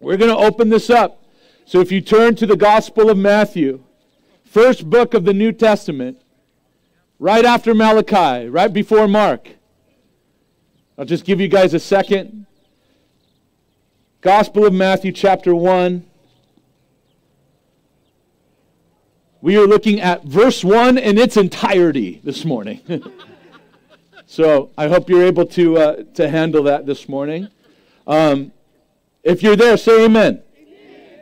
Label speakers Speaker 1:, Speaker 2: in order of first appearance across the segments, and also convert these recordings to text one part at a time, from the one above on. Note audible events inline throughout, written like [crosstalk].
Speaker 1: We're going to open this up. So if you turn to the Gospel of Matthew, first book of the New Testament, right after Malachi, right before Mark. I'll just give you guys a second. Gospel of Matthew, chapter 1. We are looking at verse 1 in its entirety this morning. [laughs] so I hope you're able to, uh, to handle that this morning. Um, if you're there, say amen. amen.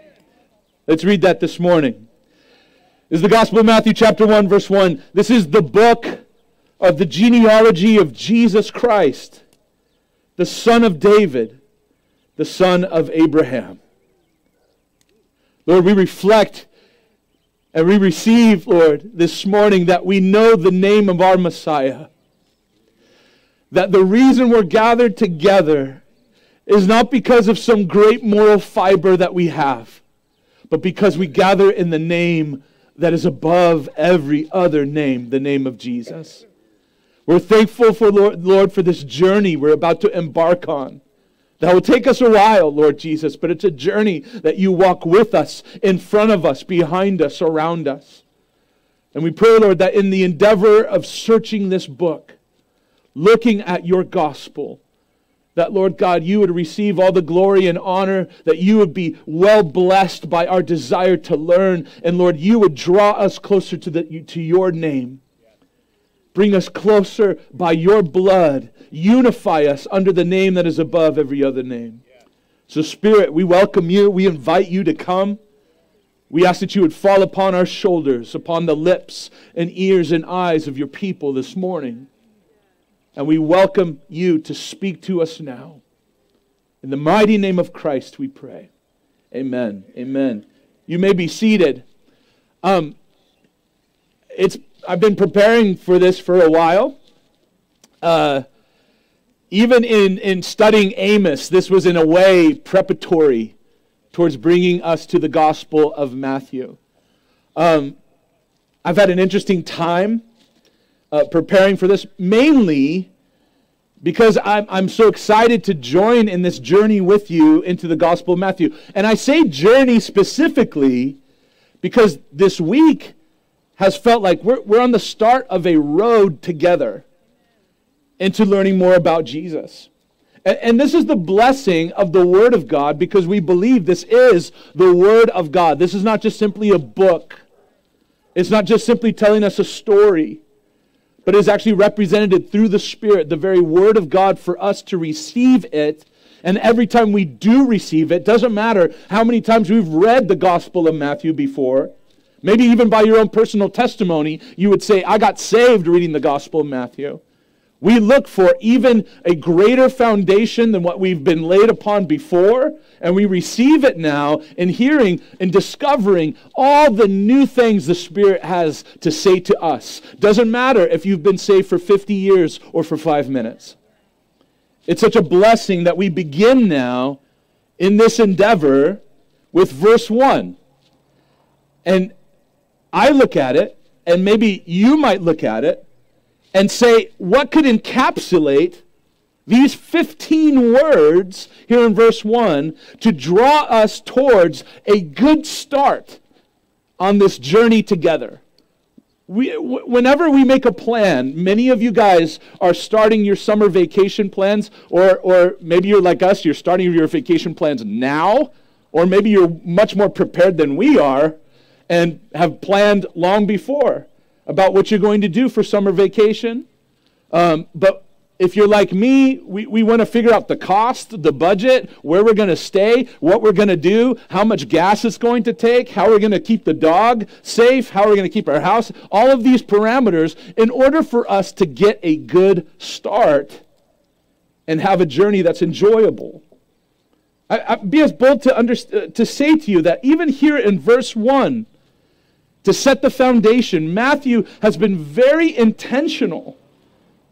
Speaker 1: Let's read that this morning. This is the Gospel of Matthew, chapter 1, verse 1. This is the book of the genealogy of Jesus Christ, the son of David, the son of Abraham. Lord, we reflect and we receive, Lord, this morning that we know the name of our Messiah. That the reason we're gathered together is not because of some great moral fiber that we have, but because we gather in the name that is above every other name, the name of Jesus. We're thankful for Lord, Lord for this journey we're about to embark on. That will take us a while, Lord Jesus, but it's a journey that you walk with us, in front of us, behind us, around us. And we pray, Lord, that in the endeavor of searching this book, looking at your gospel, that, Lord God, you would receive all the glory and honor, that you would be well blessed by our desire to learn, and Lord, you would draw us closer to, the, to your name. Bring us closer by your blood. Unify us under the name that is above every other name. So, Spirit, we welcome you. We invite you to come. We ask that you would fall upon our shoulders, upon the lips and ears and eyes of your people this morning. And we welcome you to speak to us now. In the mighty name of Christ, we pray. Amen. Amen. You may be seated. Um, it's, I've been preparing for this for a while. Uh, even in, in studying Amos, this was in a way preparatory towards bringing us to the Gospel of Matthew. Um, I've had an interesting time uh, preparing for this, mainly because I'm, I'm so excited to join in this journey with you into the Gospel of Matthew. And I say journey specifically because this week has felt like we're, we're on the start of a road together into learning more about Jesus. And, and this is the blessing of the Word of God because we believe this is the Word of God. This is not just simply a book, it's not just simply telling us a story but is actually represented through the Spirit, the very Word of God, for us to receive it. And every time we do receive it, doesn't matter how many times we've read the Gospel of Matthew before, maybe even by your own personal testimony, you would say, I got saved reading the Gospel of Matthew. We look for even a greater foundation than what we've been laid upon before, and we receive it now in hearing and discovering all the new things the Spirit has to say to us. Doesn't matter if you've been saved for 50 years or for five minutes. It's such a blessing that we begin now in this endeavor with verse 1. And I look at it, and maybe you might look at it and say, what could encapsulate these 15 words here in verse 1 to draw us towards a good start on this journey together? We, whenever we make a plan, many of you guys are starting your summer vacation plans, or, or maybe you're like us, you're starting your vacation plans now, or maybe you're much more prepared than we are and have planned long before about what you're going to do for summer vacation. Um, but if you're like me, we, we want to figure out the cost, the budget, where we're going to stay, what we're going to do, how much gas it's going to take, how we're going to keep the dog safe, how we're going to keep our house, all of these parameters in order for us to get a good start and have a journey that's enjoyable. I, I, be as bold to, under, uh, to say to you that even here in verse 1, to set the foundation. Matthew has been very intentional.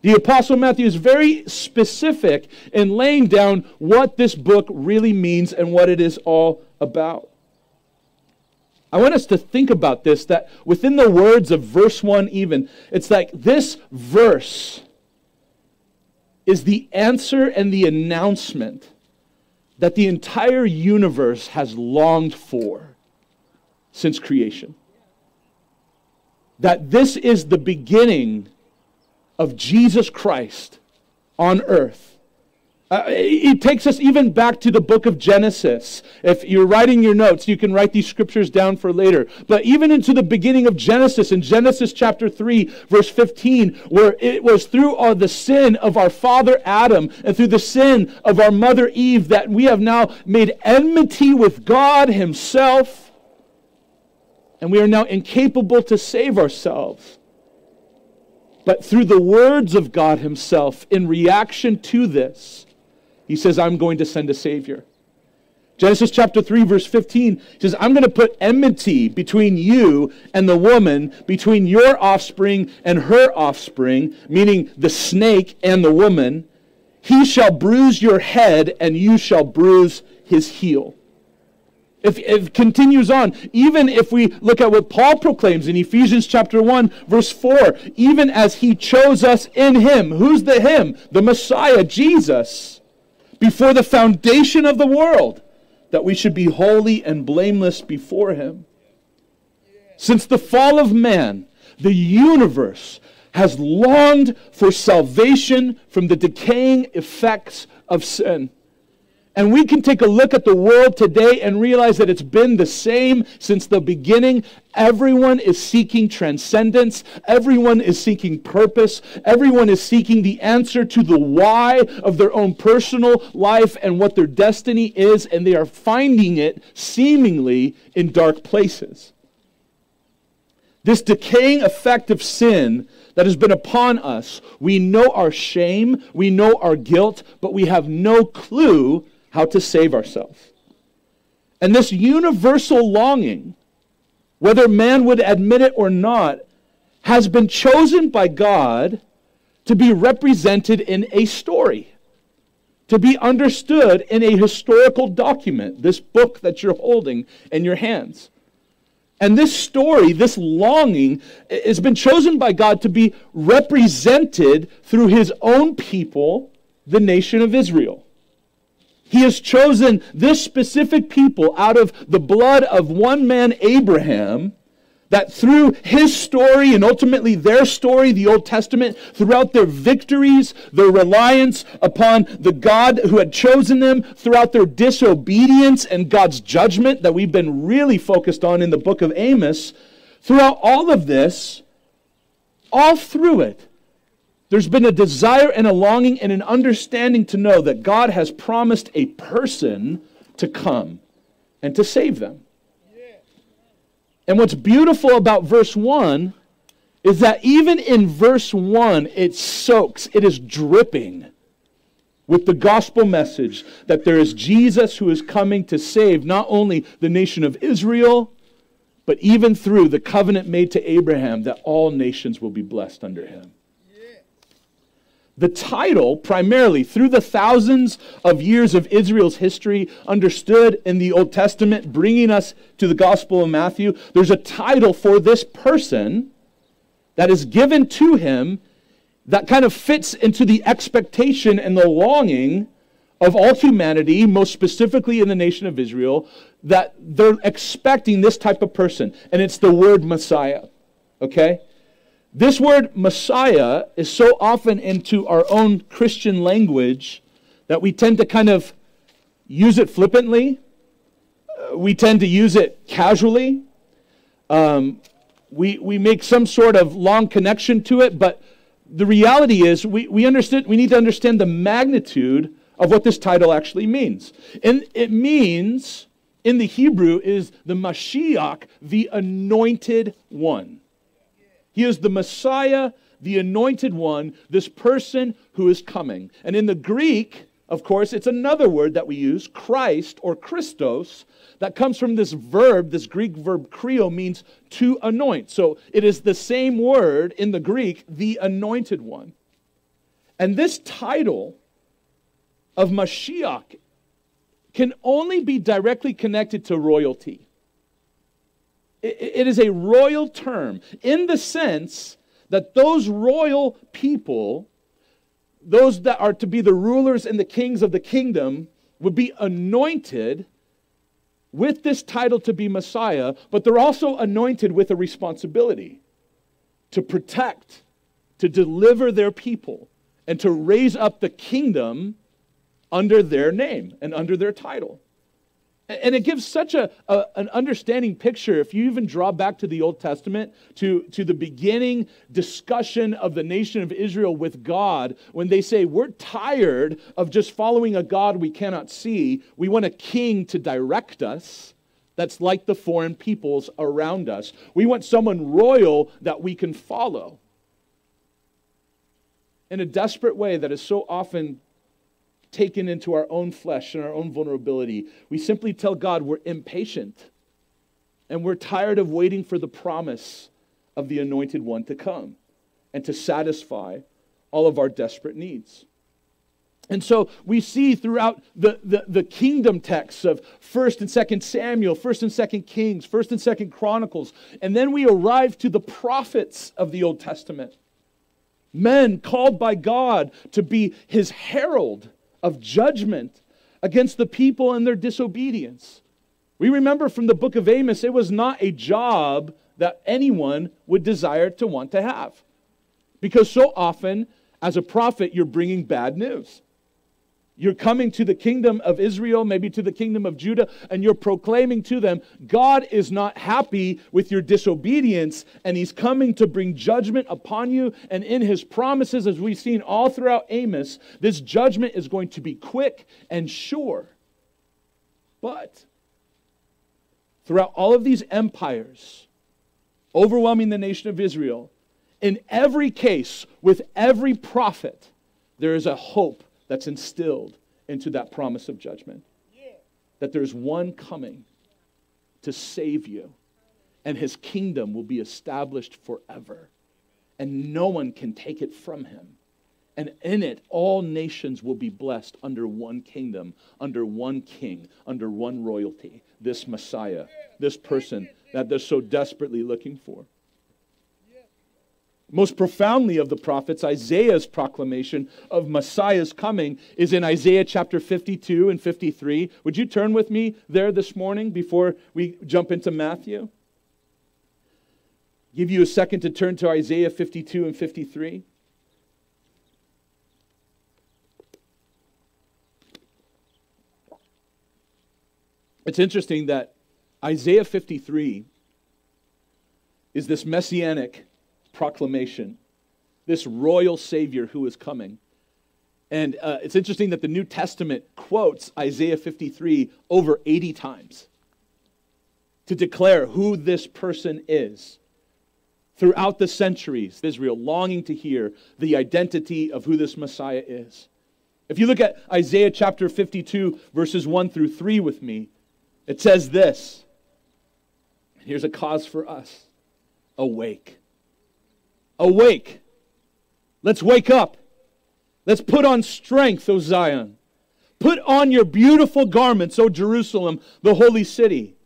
Speaker 1: The Apostle Matthew is very specific in laying down what this book really means and what it is all about. I want us to think about this that within the words of verse 1, even, it's like this verse is the answer and the announcement that the entire universe has longed for since creation. That this is the beginning of Jesus Christ on earth uh, it takes us even back to the book of Genesis. If you're writing your notes, you can write these scriptures down for later. But even into the beginning of Genesis, in Genesis chapter 3, verse 15, where it was through uh, the sin of our father Adam and through the sin of our mother Eve that we have now made enmity with God Himself. And we are now incapable to save ourselves. But through the words of God Himself, in reaction to this, he says, I'm going to send a Savior. Genesis chapter 3, verse 15 says, I'm going to put enmity between you and the woman, between your offspring and her offspring, meaning the snake and the woman. He shall bruise your head, and you shall bruise his heel. If, it continues on, even if we look at what Paul proclaims in Ephesians chapter 1, verse 4, even as he chose us in him. Who's the him? The Messiah, Jesus before the foundation of the world, that we should be holy and blameless before Him. Since the fall of man, the universe has longed for salvation from the decaying effects of sin. And we can take a look at the world today and realize that it's been the same since the beginning. Everyone is seeking transcendence. Everyone is seeking purpose. Everyone is seeking the answer to the why of their own personal life and what their destiny is, and they are finding it seemingly in dark places. This decaying effect of sin that has been upon us, we know our shame, we know our guilt, but we have no clue how to save ourselves. And this universal longing, whether man would admit it or not, has been chosen by God to be represented in a story, to be understood in a historical document, this book that you're holding in your hands. And this story, this longing, has been chosen by God to be represented through his own people, the nation of Israel. He has chosen this specific people out of the blood of one man, Abraham, that through his story and ultimately their story, the Old Testament, throughout their victories, their reliance upon the God who had chosen them, throughout their disobedience and God's judgment that we've been really focused on in the book of Amos, throughout all of this, all through it, there's been a desire and a longing and an understanding to know that God has promised a person to come and to save them. And what's beautiful about verse 1 is that even in verse 1, it soaks, it is dripping with the gospel message that there is Jesus who is coming to save not only the nation of Israel, but even through the covenant made to Abraham that all nations will be blessed under him. The title, primarily through the thousands of years of Israel's history, understood in the Old Testament, bringing us to the Gospel of Matthew, there's a title for this person that is given to him that kind of fits into the expectation and the longing of all humanity, most specifically in the nation of Israel, that they're expecting this type of person. And it's the word Messiah. Okay? This word Messiah is so often into our own Christian language that we tend to kind of use it flippantly. Uh, we tend to use it casually. Um, we, we make some sort of long connection to it, but the reality is we, we, understand, we need to understand the magnitude of what this title actually means. And it means, in the Hebrew, is the Mashiach, the anointed one. He is the Messiah, the anointed one, this person who is coming. And in the Greek, of course, it's another word that we use, Christ or Christos, that comes from this verb, this Greek verb kreo means to anoint. So it is the same word in the Greek, the anointed one. And this title of Mashiach can only be directly connected to royalty it is a royal term in the sense that those royal people, those that are to be the rulers and the kings of the kingdom, would be anointed with this title to be Messiah, but they're also anointed with a responsibility to protect, to deliver their people, and to raise up the kingdom under their name and under their title. And it gives such a, a, an understanding picture. If you even draw back to the Old Testament, to, to the beginning discussion of the nation of Israel with God, when they say, We're tired of just following a God we cannot see, we want a king to direct us. That's like the foreign peoples around us. We want someone royal that we can follow. In a desperate way that is so often taken into our own flesh and our own vulnerability. We simply tell God we're impatient and we're tired of waiting for the promise of the anointed one to come and to satisfy all of our desperate needs. And so we see throughout the, the, the, kingdom texts of 1st and 2nd Samuel, 1st and 2nd Kings, 1st and 2nd Chronicles, and then we arrive to the prophets of the Old Testament. Men called by God to be his herald of judgment against the people and their disobedience. We remember from the book of Amos, it was not a job that anyone would desire to want to have. Because so often, as a prophet, you're bringing bad news. You're coming to the kingdom of Israel, maybe to the kingdom of Judah, and you're proclaiming to them, God is not happy with your disobedience, and He's coming to bring judgment upon you. And in His promises, as we've seen all throughout Amos, this judgment is going to be quick and sure. But throughout all of these empires, overwhelming the nation of Israel, in every case, with every prophet, there is a hope that's instilled into that promise of judgment. That there's one coming to save you, and his kingdom will be established forever, and no one can take it from him. And in it, all nations will be blessed under one kingdom, under one king, under one royalty. This Messiah, this person that they're so desperately looking for. Most profoundly of the prophets, Isaiah's proclamation of Messiah's coming is in Isaiah chapter 52 and 53. Would you turn with me there this morning before we jump into Matthew? Give you a second to turn to Isaiah 52 and 53. It's interesting that Isaiah 53 is this messianic proclamation, this royal Savior who is coming. And uh, it's interesting that the New Testament quotes Isaiah 53 over 80 times to declare who this person is. Throughout the centuries, Israel longing to hear the identity of who this Messiah is. If you look at Isaiah chapter 52, verses 1 through 3 with me, it says this. Here's a cause for us awake. Awake. Let's wake up. Let's put on strength, O Zion. Put on your beautiful garments, O Jerusalem, the holy city.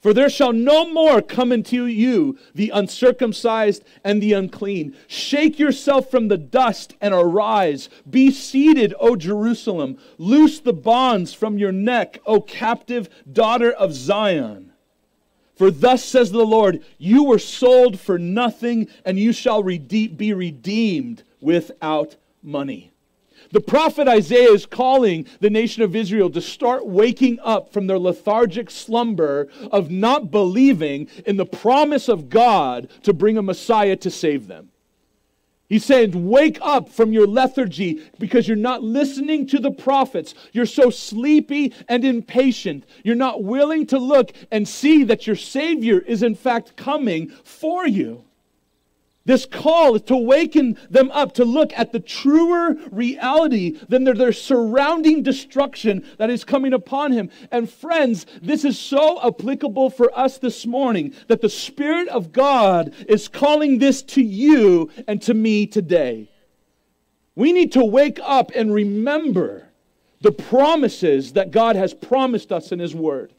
Speaker 1: For there shall no more come into you the uncircumcised and the unclean. Shake yourself from the dust and arise. Be seated, O Jerusalem. Loose the bonds from your neck, O captive daughter of Zion. For thus says the Lord, you were sold for nothing, and you shall be redeemed without money. The prophet Isaiah is calling the nation of Israel to start waking up from their lethargic slumber of not believing in the promise of God to bring a Messiah to save them. He's saying, Wake up from your lethargy because you're not listening to the prophets. You're so sleepy and impatient. You're not willing to look and see that your Savior is, in fact, coming for you. This call is to waken them up to look at the truer reality than their, their surrounding destruction that is coming upon him. And friends, this is so applicable for us this morning that the Spirit of God is calling this to you and to me today. We need to wake up and remember the promises that God has promised us in His Word.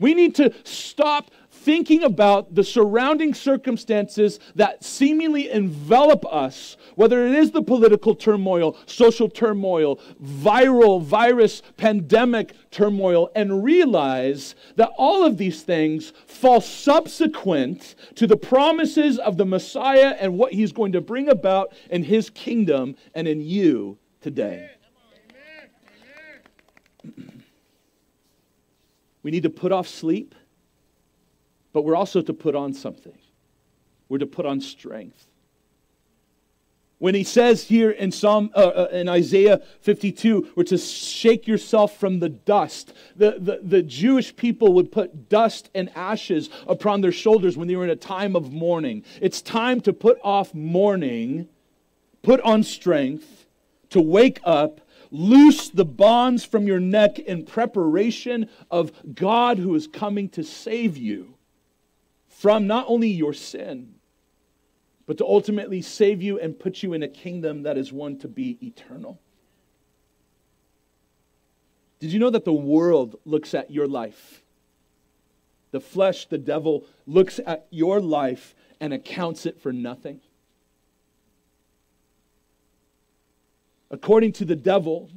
Speaker 1: We need to stop thinking about the surrounding circumstances that seemingly envelop us, whether it is the political turmoil, social turmoil, viral, virus, pandemic turmoil, and realize that all of these things fall subsequent to the promises of the Messiah and what he's going to bring about in his kingdom and in you today. [clears throat] We need to put off sleep but we're also to put on something. We're to put on strength. When he says here in Psalm uh, uh, in Isaiah 52, we're to shake yourself from the dust. The, the, the Jewish people would put dust and ashes upon their shoulders when they were in a time of mourning. It's time to put off mourning, put on strength, to wake up, loose the bonds from your neck in preparation of God who is coming to save you from not only your sin, but to ultimately save you and put you in a kingdom that is one to be eternal. Did you know that the world looks at your life? The flesh, the devil, looks at your life and accounts it for nothing. According to the devil,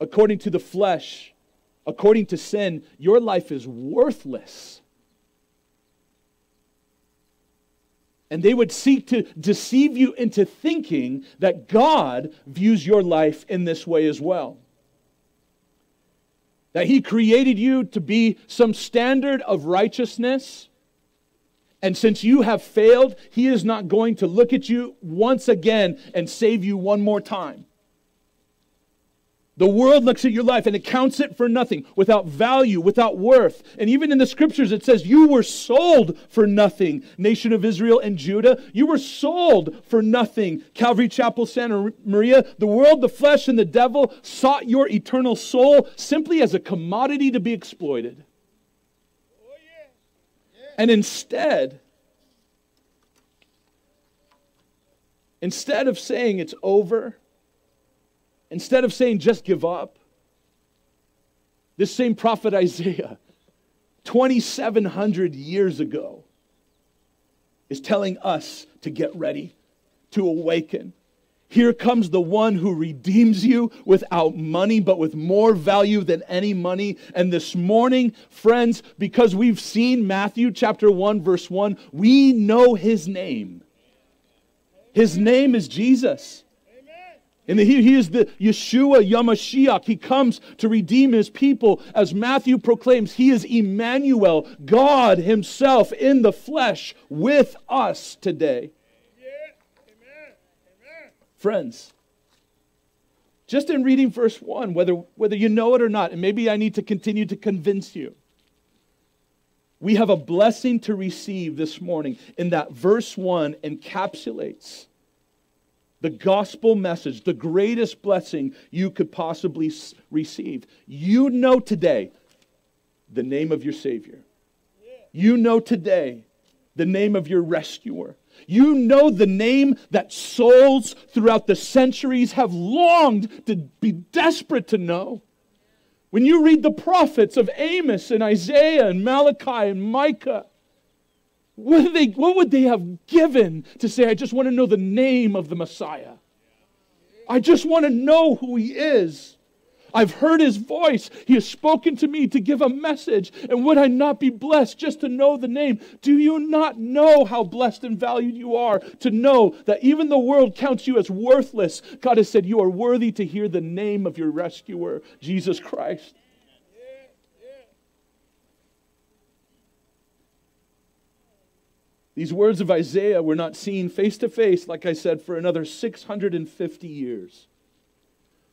Speaker 1: according to the flesh, according to sin, your life is worthless And they would seek to deceive you into thinking that God views your life in this way as well. That He created you to be some standard of righteousness. And since you have failed, He is not going to look at you once again and save you one more time. The world looks at your life and it counts it for nothing, without value, without worth. And even in the scriptures, it says, You were sold for nothing, nation of Israel and Judah. You were sold for nothing. Calvary Chapel, Santa Maria, the world, the flesh, and the devil sought your eternal soul simply as a commodity to be exploited. And instead, instead of saying it's over, Instead of saying just give up, this same prophet Isaiah, 2,700 years ago, is telling us to get ready, to awaken. Here comes the one who redeems you without money, but with more value than any money. And this morning, friends, because we've seen Matthew chapter 1, verse 1, we know his name. His name is Jesus. And he, he is the Yeshua HaMashiach. He comes to redeem his people. As Matthew proclaims, he is Emmanuel, God himself in the flesh with us today. Friends, just in reading verse 1, whether, whether you know it or not, and maybe I need to continue to convince you, we have a blessing to receive this morning in that verse 1 encapsulates the gospel message, the greatest blessing you could possibly receive. You know today the name of your Savior. You know today the name of your rescuer. You know the name that souls throughout the centuries have longed to be desperate to know. When you read the prophets of Amos and Isaiah and Malachi and Micah, what, they, what would they have given to say, I just want to know the name of the Messiah? I just want to know who he is. I've heard his voice. He has spoken to me to give a message. And would I not be blessed just to know the name? Do you not know how blessed and valued you are to know that even the world counts you as worthless? God has said you are worthy to hear the name of your rescuer, Jesus Christ. These words of Isaiah were not seen face to face, like I said, for another 650 years.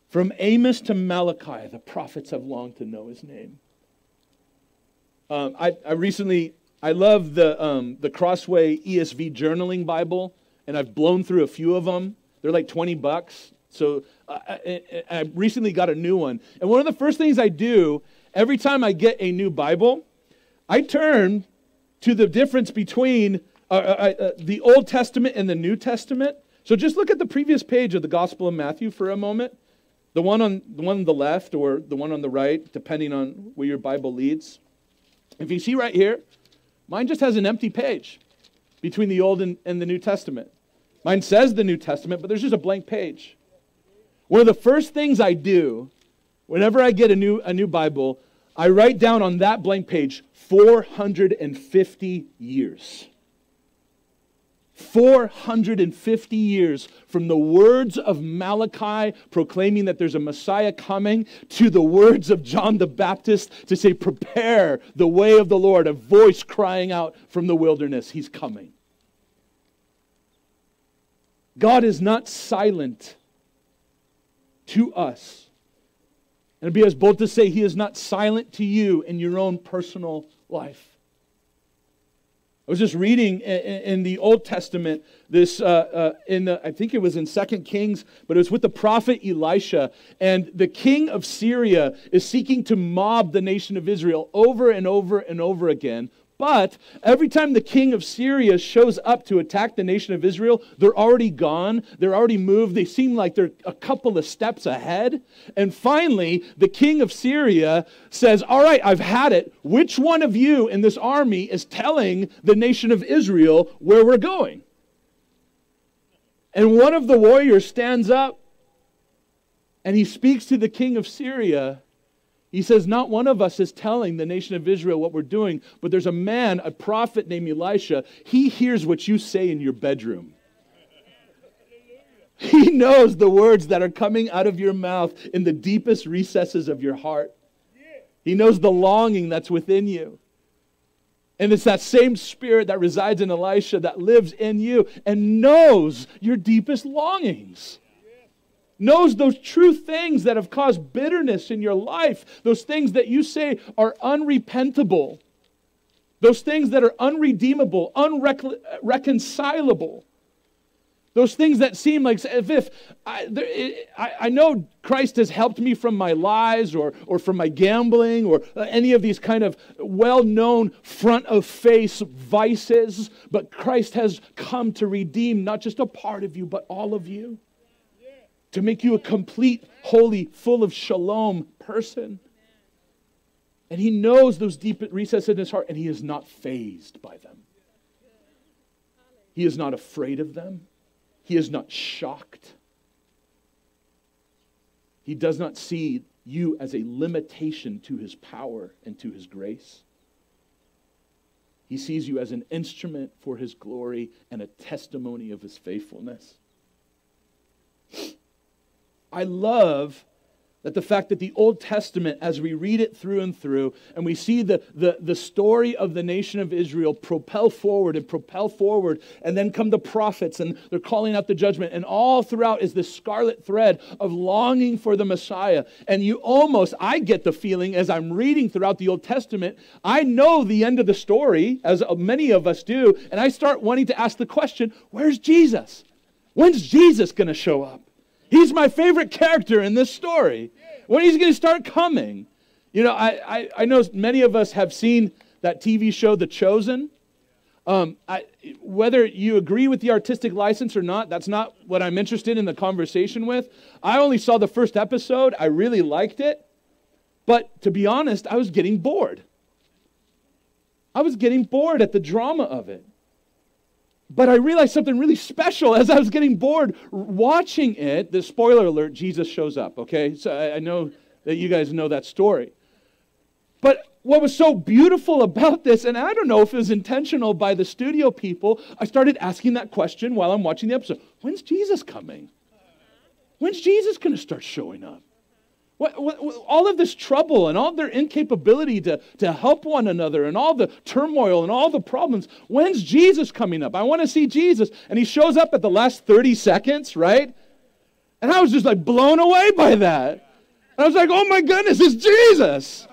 Speaker 1: From Amos to Malachi, the prophets have longed to know his name. Um, I, I, recently, I love the, um, the Crossway ESV journaling Bible, and I've blown through a few of them. They're like 20 bucks. So uh, I, I recently got a new one. And one of the first things I do every time I get a new Bible, I turn to the difference between uh, uh, uh, the Old Testament and the New Testament. So just look at the previous page of the Gospel of Matthew for a moment. The one on the one on the left or the one on the right, depending on where your Bible leads. If you see right here, mine just has an empty page between the Old and, and the New Testament. Mine says the New Testament, but there's just a blank page. One of the first things I do whenever I get a new, a new Bible, I write down on that blank page 450 years. 450 years from the words of Malachi proclaiming that there's a Messiah coming to the words of John the Baptist to say, Prepare the way of the Lord, a voice crying out from the wilderness, He's coming. God is not silent to us. And be as bold to say, He is not silent to you in your own personal life. I was just reading in, the Old Testament this uh, uh, in the, I think it was in Second Kings, but it was with the prophet Elisha, and the king of Syria is seeking to mob the nation of Israel over and over and over again. But every time the king of Syria shows up to attack the nation of Israel, they're already gone. They're already moved. They seem like they're a couple of steps ahead. And finally, the king of Syria says, All right, I've had it. Which one of you in this army is telling the nation of Israel where we're going? And one of the warriors stands up and he speaks to the king of Syria he says, Not one of us is telling the nation of Israel what we're doing, but there's a man, a prophet named Elisha. He hears what you say in your bedroom. He knows the words that are coming out of your mouth in the deepest recesses of your heart. He knows the longing that's within you. And it's that same spirit that resides in Elisha that lives in you and knows your deepest longings knows those true things that have caused bitterness in your life, those things that you say are unrepentable, those things that are unredeemable, unreconcilable. Those things that seem like as if I, I, I, know Christ has helped me from my lies or, or from my gambling or any of these kind of well known front of face vices, but Christ has come to redeem not just a part of you, but all of you to make you a complete, holy, full of shalom person. And he knows those deep recesses in his heart, and he is not phased by them. He is not afraid of them. He is not shocked. He does not see you as a limitation to his power and to his grace. He sees you as an instrument for his glory and a testimony of his faithfulness. I love that the fact that the Old Testament, as we read it through and through, and we see the, the, the story of the nation of Israel propel forward and propel forward, and then come the prophets, and they're calling out the judgment, and all throughout is this scarlet thread of longing for the Messiah. And you almost, I get the feeling as I'm reading throughout the Old Testament, I know the end of the story, as many of us do, and I start wanting to ask the question where's Jesus? When's Jesus going to show up? He's my favorite character in this story. When he's going to start coming. You know, I, I, I, know many of us have seen that TV show, The Chosen. Um, I, whether you agree with the artistic license or not, that's not what I'm interested in the conversation with. I only saw the first episode. I really liked it. But to be honest, I was getting bored. I was getting bored at the drama of it. But I realized something really special as I was getting bored watching it. The spoiler alert Jesus shows up, okay? So I know that you guys know that story. But what was so beautiful about this, and I don't know if it was intentional by the studio people, I started asking that question while I'm watching the episode When's Jesus coming? When's Jesus going to start showing up? What, what, all of this trouble and all their incapability to, to help one another and all the turmoil and all the problems. When's Jesus coming up? I want to see Jesus. And he shows up at the last 30 seconds, right? And I was just like blown away by that. And I was like, oh my goodness, it's Jesus.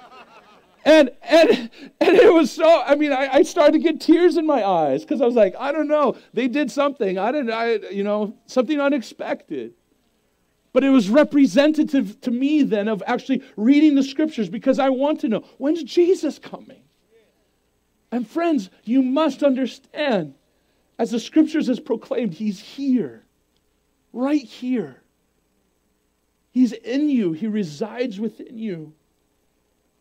Speaker 1: And, and, and it was so, I mean, I, I started to get tears in my eyes because I was like, I don't know. They did something. I didn't, I, you know, something unexpected. But it was representative to me then of actually reading the scriptures because I want to know when's Jesus coming? And friends, you must understand, as the scriptures has proclaimed, he's here, right here. He's in you, he resides within you.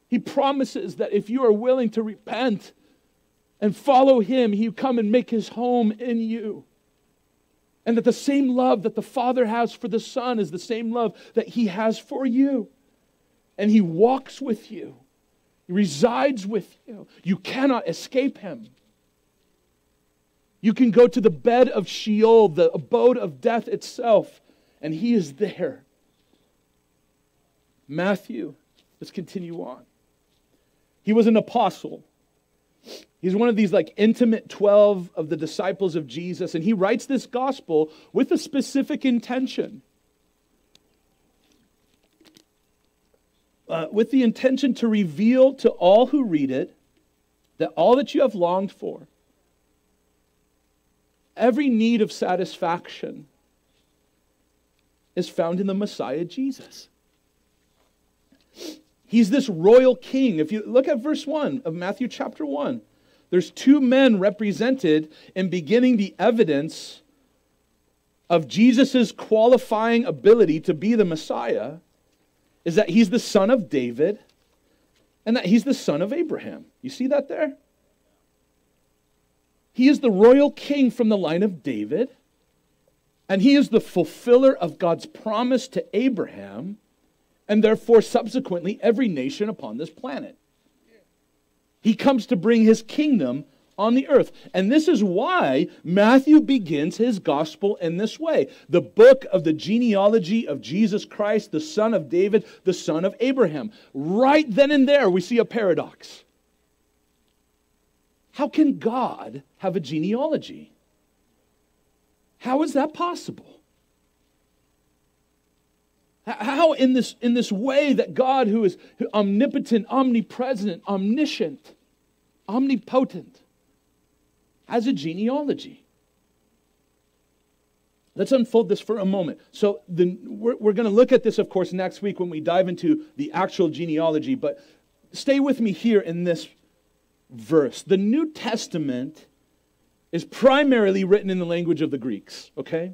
Speaker 1: He promises that if you are willing to repent and follow Him, He'll come and make His home in you. And that the same love that the Father has for the Son is the same love that He has for you. And He walks with you, He resides with you. You cannot escape Him. You can go to the bed of Sheol, the abode of death itself, and He is there. Matthew, let's continue on. He was an apostle. He's one of these like intimate 12 of the disciples of Jesus, and he writes this gospel with a specific intention. Uh, with the intention to reveal to all who read it that all that you have longed for, every need of satisfaction, is found in the Messiah Jesus. He's this royal king. If you look at verse 1 of Matthew chapter 1, there's two men represented in beginning the evidence of Jesus' qualifying ability to be the Messiah is that he's the son of David and that he's the son of Abraham. You see that there? He is the royal king from the line of David, and he is the fulfiller of God's promise to Abraham, and therefore, subsequently, every nation upon this planet. He comes to bring his kingdom on the earth. And this is why Matthew begins his gospel in this way the book of the genealogy of Jesus Christ, the son of David, the son of Abraham. Right then and there, we see a paradox. How can God have a genealogy? How is that possible? How, in this, in this way, that God, who is omnipotent, omnipresent, omniscient, omnipotent, has a genealogy? Let's unfold this for a moment. So, the, we're, we're going to look at this, of course, next week when we dive into the actual genealogy, but stay with me here in this verse. The New Testament is primarily written in the language of the Greeks, okay?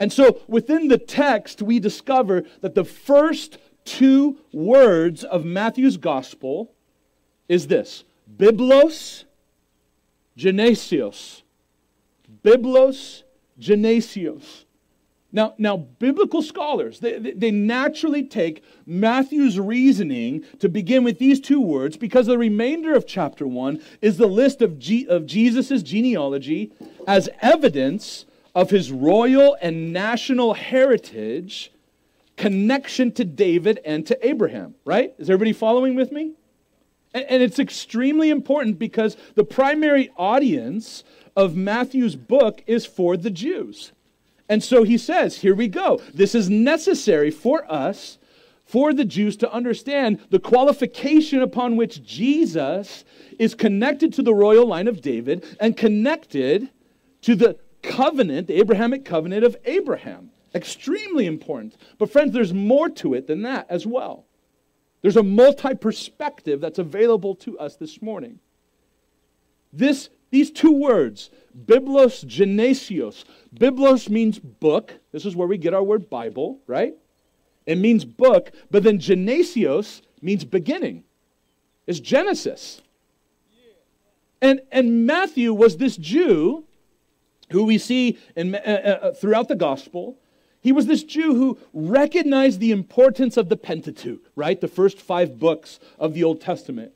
Speaker 1: And so within the text, we discover that the first two words of Matthew's gospel is this Biblos, Genesios. Biblos, Genesios. Now, now biblical scholars, they, they naturally take Matthew's reasoning to begin with these two words because the remainder of chapter 1 is the list of, G, of Jesus' genealogy as evidence of his royal and national heritage, connection to David and to Abraham, right? Is everybody following with me? And, it's extremely important because the primary audience of Matthew's book is for the Jews. And so he says, here we go. This is necessary for us, for the Jews to understand the qualification upon which Jesus is connected to the royal line of David and connected to the covenant, the Abrahamic covenant of Abraham. Extremely important. But, friends, there's more to it than that as well. There's a multi perspective that's available to us this morning. This, these two words, Biblos Genesios. Biblos means book. This is where we get our word Bible, right? It means book, but then Genesios means beginning. It's Genesis. And, and Matthew was this Jew who we see in, uh, uh, uh, throughout the gospel. He was this Jew who recognized the importance of the Pentateuch, right? The first five books of the Old Testament.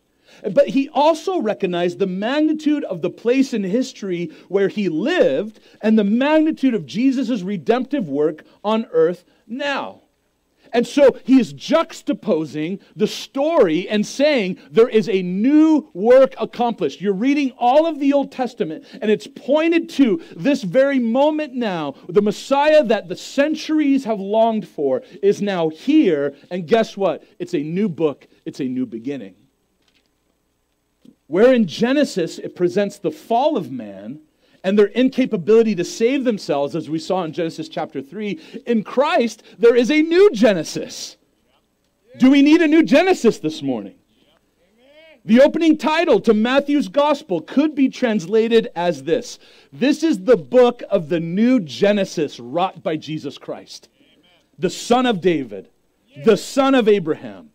Speaker 1: But he also recognized the magnitude of the place in history where he lived and the magnitude of Jesus' redemptive work on earth now. And so he is juxtaposing the story and saying there is a new work accomplished. You're reading all of the Old Testament, and it's pointed to this very moment now. The Messiah that the centuries have longed for is now here. And guess what? It's a new book, it's a new beginning. Where in Genesis it presents the fall of man and their incapability to save themselves, as we saw in Genesis chapter 3. In Christ, there is a new Genesis. Do we need a new Genesis this morning? The opening title to Matthew's gospel could be translated as this This is the book of the new Genesis wrought by Jesus Christ, the son of David, the son of Abraham,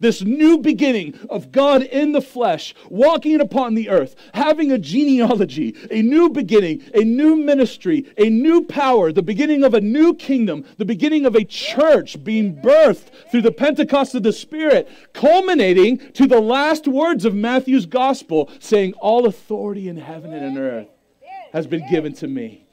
Speaker 1: this new beginning of God in the flesh, walking upon the earth, having a genealogy, a new beginning, a new ministry, a new power, the beginning of a new kingdom, the beginning of a church being birthed through the Pentecost of the Spirit, culminating to the last words of Matthew's gospel saying, All authority in heaven and in earth has been given to me.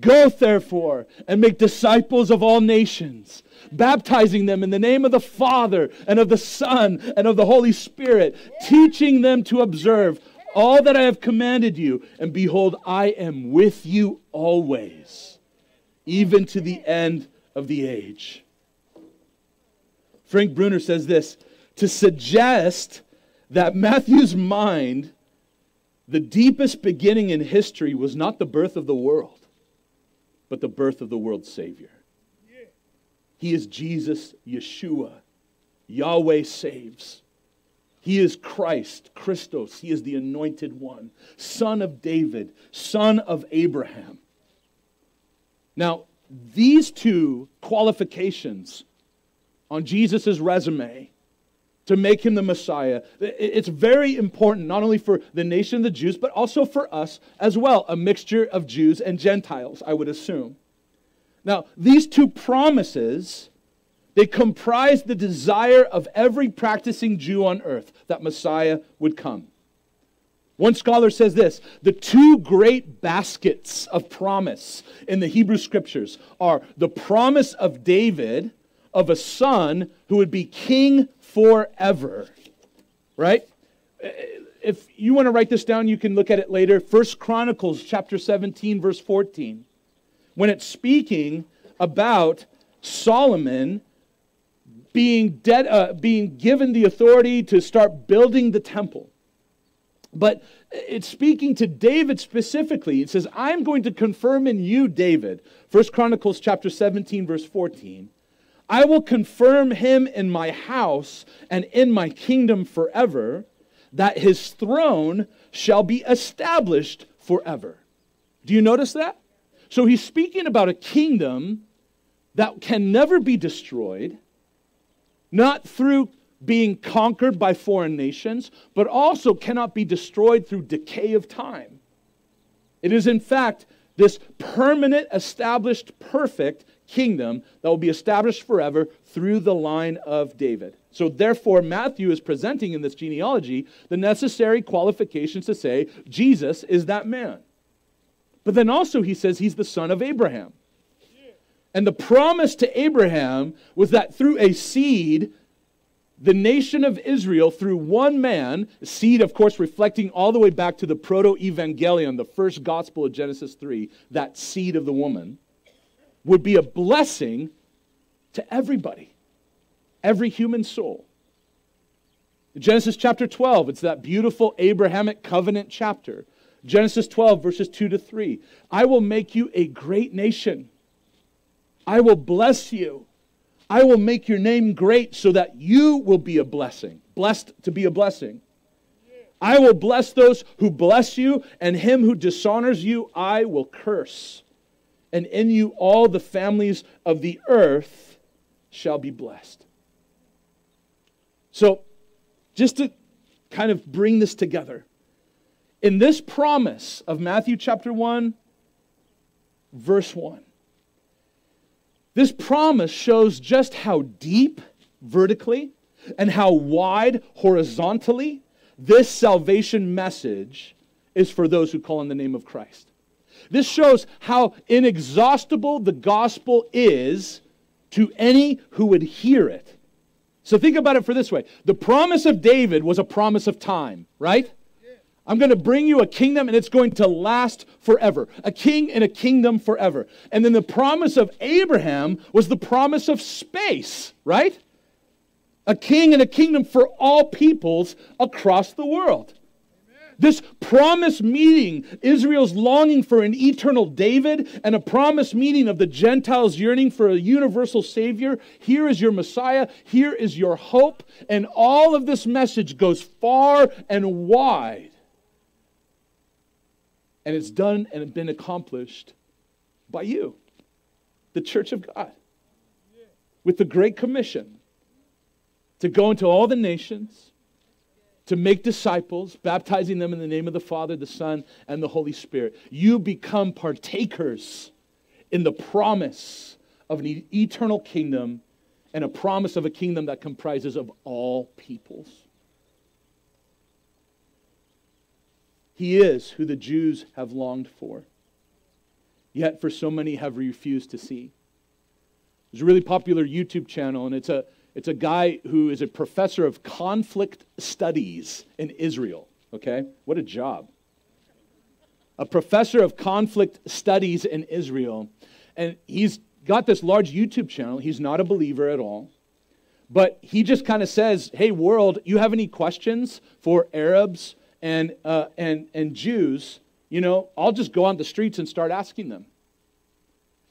Speaker 1: Go, therefore, and make disciples of all nations, baptizing them in the name of the Father and of the Son and of the Holy Spirit, teaching them to observe all that I have commanded you. And behold, I am with you always, even to the end of the age. Frank Bruner says this to suggest that Matthew's mind, the deepest beginning in history, was not the birth of the world but the birth of the world's Savior. He is Jesus, Yeshua. Yahweh saves. He is Christ, Christos. He is the anointed one, son of David, son of Abraham. Now, these two qualifications on Jesus' resume to make him the Messiah. It's very important, not only for the nation of the Jews, but also for us as well, a mixture of Jews and Gentiles, I would assume. Now, these two promises, they comprise the desire of every practicing Jew on earth that Messiah would come. One scholar says this the two great baskets of promise in the Hebrew scriptures are the promise of David of a son who would be king forever. Right? If you want to write this down, you can look at it later. First Chronicles chapter 17, verse 14. When it's speaking about Solomon being dead, uh, being given the authority to start building the temple. But it's speaking to David specifically. It says, I'm going to confirm in you, David. First Chronicles chapter 17, verse 14. I will confirm him in my house and in my kingdom forever, that his throne shall be established forever. Do you notice that? So he's speaking about a kingdom that can never be destroyed, not through being conquered by foreign nations, but also cannot be destroyed through decay of time. It is, in fact, this permanent, established, perfect kingdom that will be established forever through the line of David. So, therefore, Matthew is presenting in this genealogy the necessary qualifications to say Jesus is that man. But then also, he says he's the son of Abraham. And the promise to Abraham was that through a seed, the nation of Israel, through one man, seed, of course, reflecting all the way back to the proto evangelion, the first gospel of Genesis 3, that seed of the woman would be a blessing to everybody, every human soul. Genesis chapter 12, it's that beautiful Abrahamic covenant chapter. Genesis 12, verses 2 to 3. I will make you a great nation. I will bless you. I will make your name great so that you will be a blessing. Blessed to be a blessing. I will bless those who bless you, and him who dishonors you, I will curse and in you all the families of the earth shall be blessed. So, just to kind of bring this together, in this promise of Matthew chapter 1, verse 1, this promise shows just how deep vertically and how wide horizontally this salvation message is for those who call on the name of Christ. This shows how inexhaustible the gospel is to any who would hear it. So think about it for this way the promise of David was a promise of time, right? I'm going to bring you a kingdom and it's going to last forever. A king and a kingdom forever. And then the promise of Abraham was the promise of space, right? A king and a kingdom for all peoples across the world. This promise meeting, Israel's longing for an eternal David, and a promise meeting of the Gentiles yearning for a universal Savior. Here is your Messiah. Here is your hope. And all of this message goes far and wide. And it's done and been accomplished by you, the church of God, with the Great Commission. to go into all the nations, to make disciples, baptizing them in the name of the Father, the Son, and the Holy Spirit. You become partakers in the promise of an eternal kingdom and a promise of a kingdom that comprises of all peoples. He is who the Jews have longed for, yet for so many have refused to see. There's a really popular YouTube channel, and it's a, it's a guy who is a professor of conflict studies in Israel. Okay? What a job. A professor of conflict studies in Israel. And he's got this large YouTube channel. He's not a believer at all. But he just kind of says, hey, world, you have any questions for Arabs and, uh, and, and Jews? You know, I'll just go on the streets and start asking them.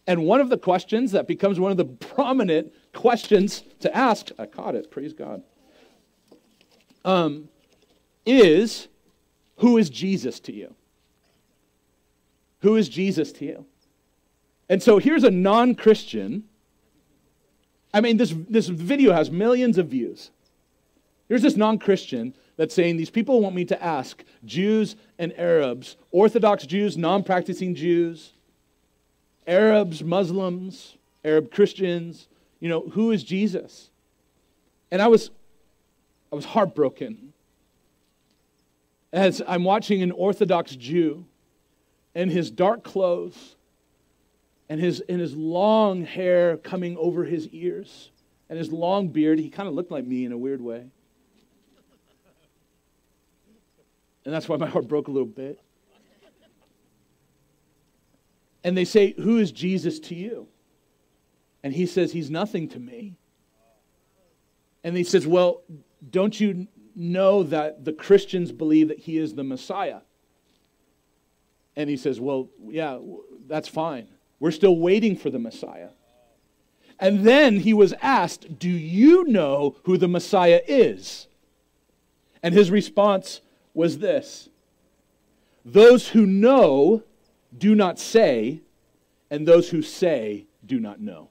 Speaker 1: And one of the questions that becomes one of the [laughs] prominent questions to ask, I caught it, praise God, um, is who is Jesus to you? Who is Jesus to you? And so here's a non Christian. I mean, this, this video has millions of views. Here's this non Christian that's saying these people want me to ask Jews and Arabs, Orthodox Jews, non practicing Jews, Arabs, Muslims, Arab Christians, you know, who is Jesus? And I was I was heartbroken as I'm watching an Orthodox Jew in his dark clothes and his, and his long hair coming over his ears and his long beard. He kind of looked like me in a weird way. And that's why my heart broke a little bit and they say, Who is Jesus to you? And he says, He's nothing to me. And he says, Well, don't you know that the Christians believe that he is the Messiah? And he says, Well, yeah, that's fine. We're still waiting for the Messiah. And then he was asked, Do you know who the Messiah is? And his response was this Those who know do not say, and those who say do not know.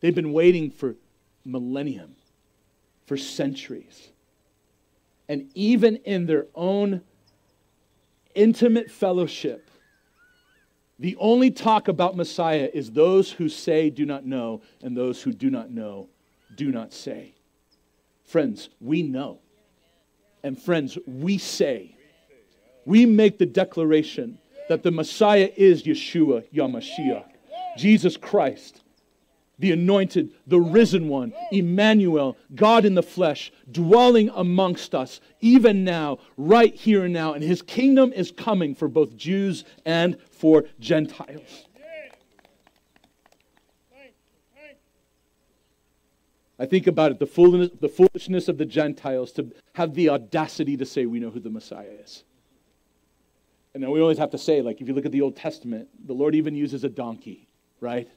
Speaker 1: They've been waiting for millennium, for centuries. And even in their own intimate fellowship, the only talk about Messiah is those who say do not know, and those who do not know do not say. Friends, we know. And friends, we say we make the declaration that the Messiah is Yeshua, HaMashiach, Jesus Christ, the anointed, the risen one, Emmanuel, God in the flesh, dwelling amongst us, even now, right here and now. And his kingdom is coming for both Jews and for Gentiles. I think about it the foolishness, the foolishness of the Gentiles to have the audacity to say we know who the Messiah is. And then we always have to say, like, if you look at the Old Testament, the Lord even uses a donkey, right?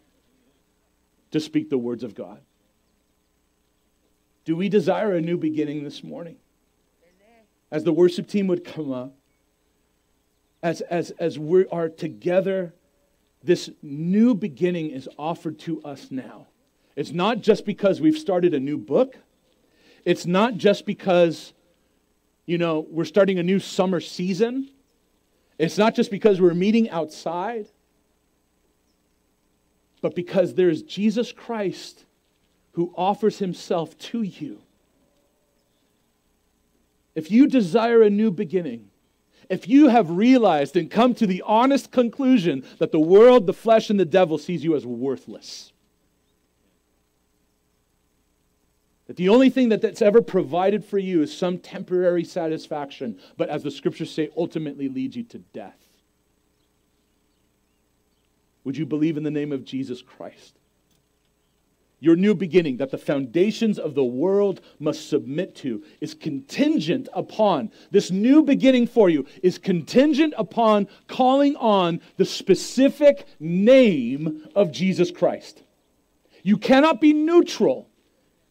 Speaker 1: To speak the words of God. Do we desire a new beginning this morning? As the worship team would come up, as, as, as we are together, this new beginning is offered to us now. It's not just because we've started a new book. It's not just because, you know, we're starting a new summer season. It's not just because we're meeting outside, but because there's Jesus Christ who offers himself to you. If you desire a new beginning, if you have realized and come to the honest conclusion that the world, the flesh, and the devil sees you as worthless, That the only thing that that's ever provided for you is some temporary satisfaction, but as the scriptures say, ultimately leads you to death. Would you believe in the name of Jesus Christ? Your new beginning that the foundations of the world must submit to is contingent upon, this new beginning for you is contingent upon calling on the specific name of Jesus Christ. You cannot be neutral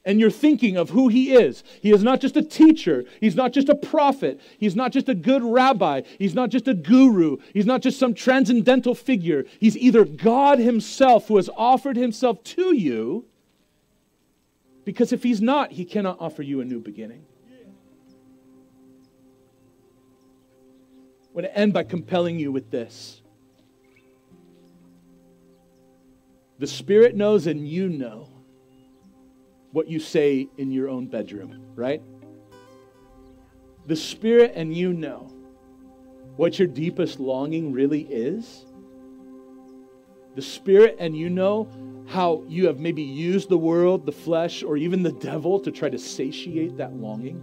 Speaker 1: and you're thinking of who he is. He is not just a teacher, he's not just a prophet, he's not just a good rabbi, he's not just a guru, he's not just some transcendental figure. He's either God himself who has offered himself to you, Because if He's not, He cannot offer you a new beginning. I want to end by compelling you with this. The Spirit knows and you know what you say in your own bedroom, right? The Spirit and you know what your deepest longing really is. The Spirit and you know how you have maybe used the world, the flesh, or even the devil to try to satiate that longing.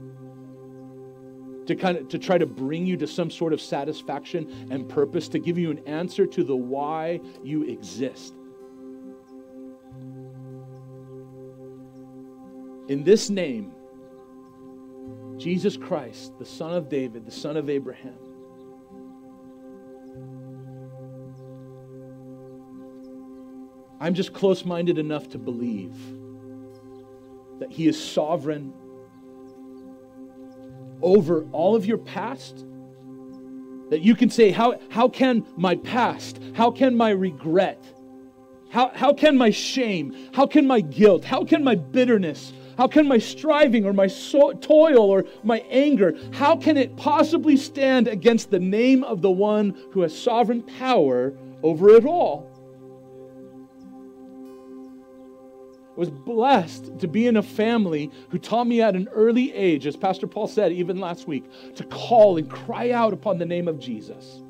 Speaker 1: To kind of to try to bring you to some sort of satisfaction and purpose, to give you an answer to the why you exist. In this name, Jesus Christ, the Son of David, the Son of Abraham, I'm just close minded enough to believe that He is sovereign over all of your past. That you can say, How, how can my past, how can my regret, how, how can my shame, how can my guilt, how can my bitterness, how can my striving or my so- toil or my anger, how can it possibly stand against the name of the one who has sovereign power over it all? I was blessed to be in a family who taught me at an early age, as Pastor Paul said even last week, to call and cry out upon the name of Jesus.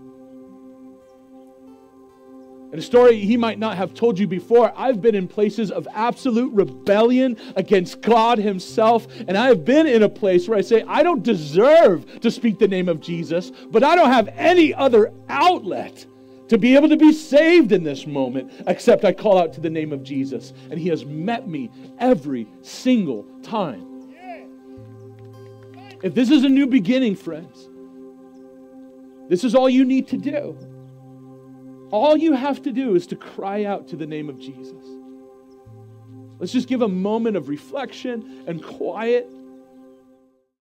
Speaker 1: And a story he might not have told you before, I've been in places of absolute rebellion against God Himself. And I have been in a place where I say, I don't deserve to speak the name of Jesus, but I don't have any other outlet to be able to be saved in this moment, except I call out to the name of Jesus. And He has met me every single time. If this is a new beginning, friends, this is all you need to do. All you have to do is to cry out to the name of Jesus. Let's just give a moment of reflection and quiet